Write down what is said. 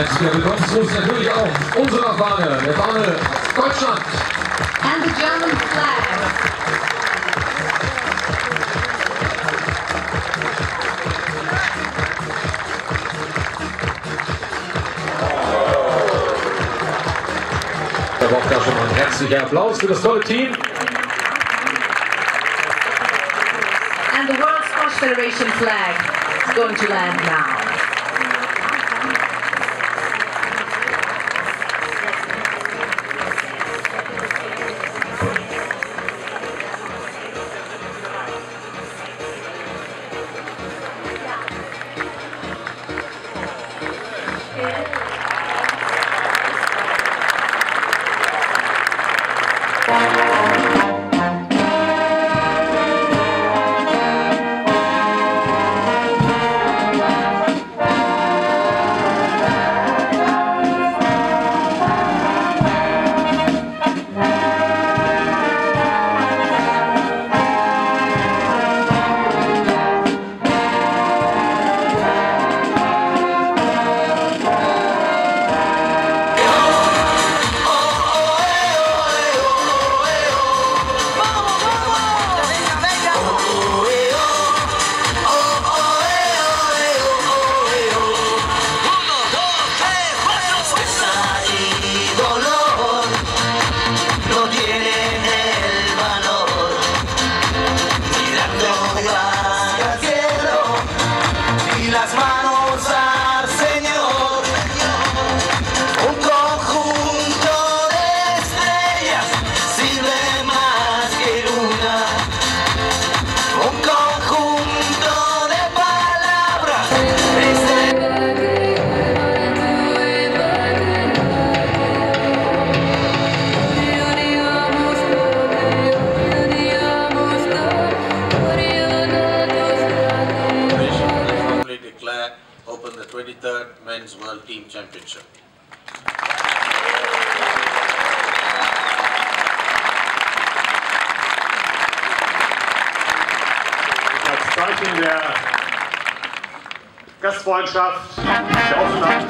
Ein herzlicher Willkommensgruß natürlich auch unserer Fahne, der Fahne Deutschland. And the German flag. Da braucht da schon mal ein herzlicher Applaus für das tolle Team. And the World Squash Federation flag is going to land now. 23rd Men's World Team Championship. als Zeichen der Gastfreundschaft, der Offenheit.